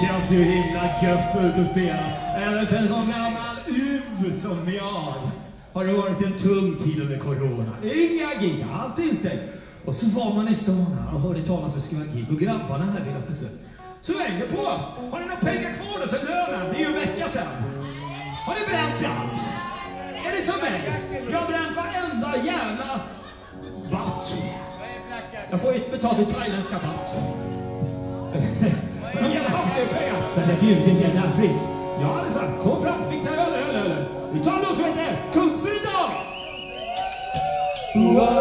Känns ju himla gött att ut och spela. Även för en sån gammal uv som jag. Har det varit en tung tid under corona. Inga gig, allt inställt. Och så var man i stan här och hörde talas om att skulle vara gig och grabbarna här ville besök. Så hänger på. Har ni några pengar kvar då sen lönen? Det är ju en vecka sedan. Har ni bränt allt? Är det som mig? Jag har bränt varenda jävla baht. Jag får ett betalt i thailändska baht. Hafflepengar. Den där bjuder gärna friskt. det är sant. kom fram, fixa öl, öl, öl. Vi tar en som heter Kung Fridolf! Wow, wow,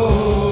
wow.